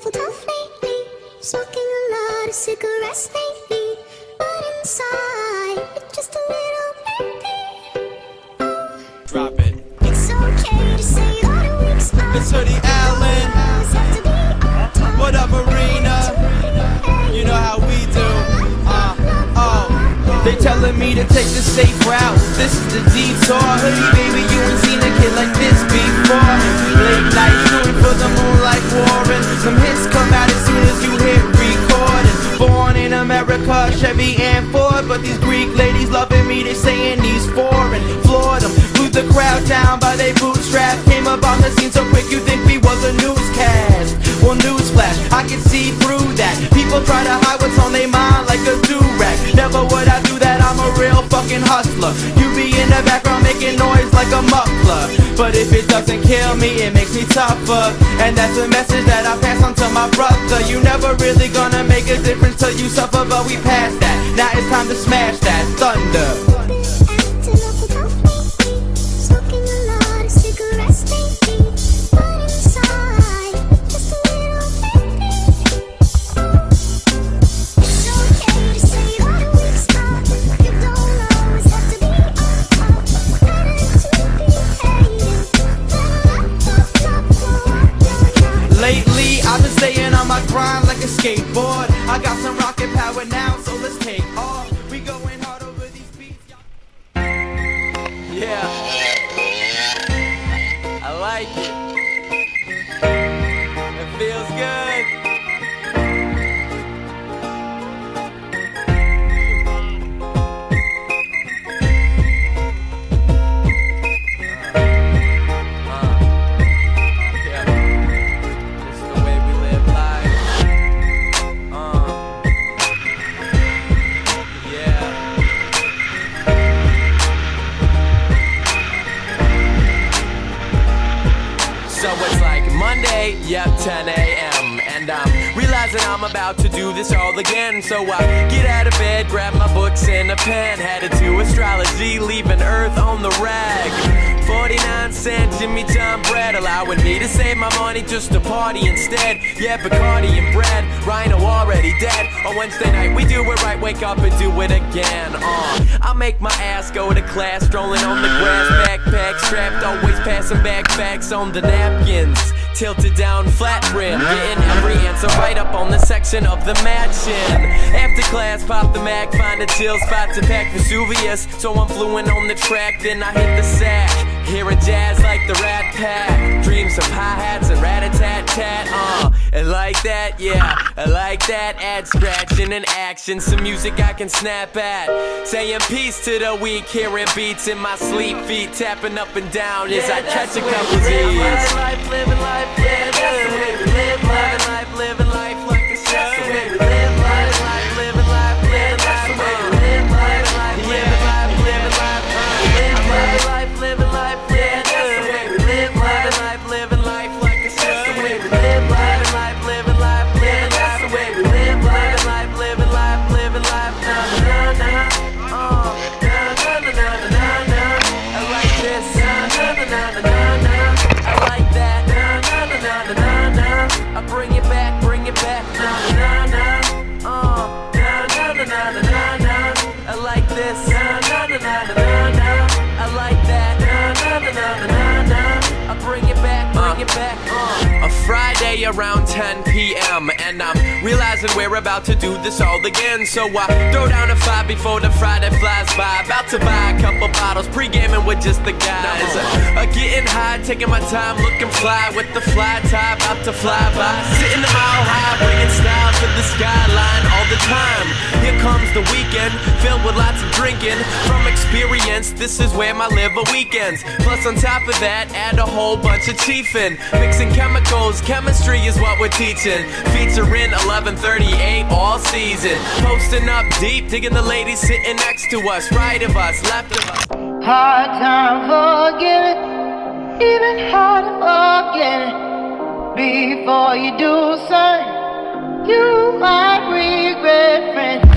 awful tough lately. Smoking a lot of cigarettes lately. But inside, it's just a little baby. Drop it. It's okay to say all the weak spots. It's Hoodie Allen. Always have to be on top. What up, Arena? They telling me to take the safe route. This is the detour. Hoodie, baby, you ain't seen a kid like this before. Late night shooting for the moonlight warring. Some hits come out as soon as you hit recording. Born in America, Chevy and Ford. But these Greek ladies loving me, they saying these foreign. Floored them, glued the crowd down by they bootstrap. Came up on the scene so quick you think we was a newscast. Well, newsflash, I can see through that. People try to hide what's on their mind like a do-rag. Never would I hustler. You be in the background making noise like a muffler. But if it doesn't kill me, it makes me tougher. And that's a message that I pass on to my brother. You never really gonna make a difference till you suffer, but we passed that. Now it's time to smash that thunder. Got some rocket power now, so let's take off. We going hard over these beats. Yeah. I like it. It Yep, 10 a.m. And I'm realizing I'm about to do this all again. So I get out of bed, grab my books and a pen, headed to astrology, leaving Earth on the rag. 49 cent Jimmy John bread, allowing me to save my money just to party instead. Yeah, Bacardi and bread, Rhino already dead. On Wednesday night, we do it right, wake up and do it again. Uh, I make my ass go to class, strolling on the grass, backpack strapped, always passing back facts on the napkins. Tilted down, flat rim, getting every answer right up on the section of the mansion. After class, pop the Mac, find a chill spot to pack Vesuvius. So I'm fluent on the track, then I hit the sack. Hearing jazz like the Rat Pack. Dreams of hi hats and rat a tat tat. Uh, and like that, yeah, I like that. Add scratching and action, some music I can snap at. Saying peace to the weak, hearing beats in my sleep, feet tapping up and down as I catch a couple Z's. Life, living life, yeah, that's the way we live life. life, living life Around 10 p.m. and I'm realizing we're about to do this all again. So I throw down a five before the Friday flies by. About to buy a couple bottles, pre-gaming with just the guys. Uh, getting high, taking my time, looking fly with the fly tie, about to fly by. Sitting a mile high, bringing style to the skyline all the time. Here the weekend, filled with lots of drinking. From experience, this is where my liver weekends. Plus, on top of that, add a whole bunch of chiefin'. Mixing chemicals, chemistry is what we're teaching. Featuring 1138 all season. Posting up deep, digging the ladies sitting next to us, right of us, left of us. Hard time forgiving, even hard forgetting. Before you do something, you might regret, friend.